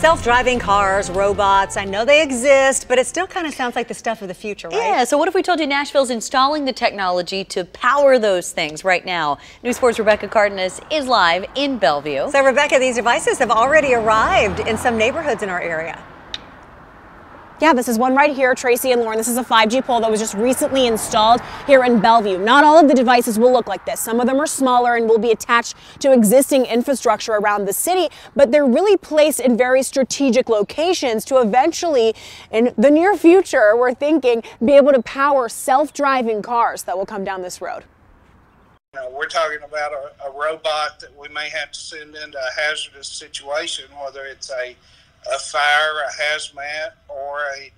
Self-driving cars, robots, I know they exist, but it still kind of sounds like the stuff of the future, right? Yeah, so what if we told you Nashville's installing the technology to power those things right now? News 4's Rebecca Cardenas is live in Bellevue. So Rebecca, these devices have already arrived in some neighborhoods in our area. Yeah, this is one right here, Tracy and Lauren. This is a 5G pole that was just recently installed here in Bellevue. Not all of the devices will look like this. Some of them are smaller and will be attached to existing infrastructure around the city, but they're really placed in very strategic locations to eventually, in the near future, we're thinking, be able to power self-driving cars that will come down this road. You know, we're talking about a, a robot that we may have to send into a hazardous situation, whether it's a a fire, a hazmat, or a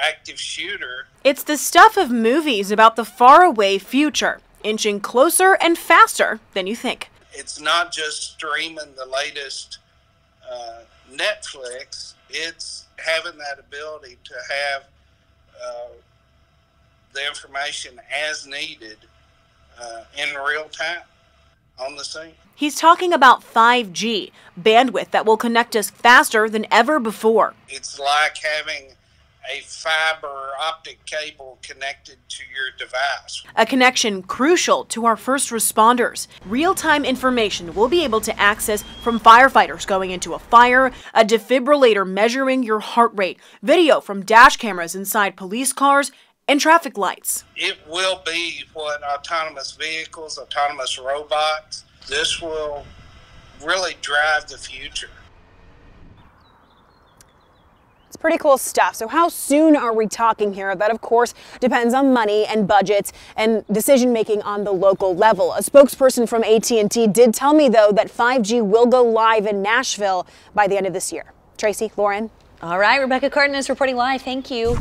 active shooter. It's the stuff of movies about the faraway future, inching closer and faster than you think. It's not just streaming the latest uh, Netflix, it's having that ability to have uh, the information as needed uh, in real time on the scene. He's talking about 5G, bandwidth that will connect us faster than ever before. It's like having a fiber optic cable connected to your device. A connection crucial to our first responders. Real time information we'll be able to access from firefighters going into a fire, a defibrillator measuring your heart rate, video from dash cameras inside police cars, and traffic lights. It will be what autonomous vehicles, autonomous robots, this will really drive the future. It's pretty cool stuff. So how soon are we talking here? That of course depends on money and budgets and decision making on the local level. A spokesperson from AT&T did tell me though that 5G will go live in Nashville by the end of this year. Tracy, Lauren. All right, Rebecca Cardenas reporting live. Thank you.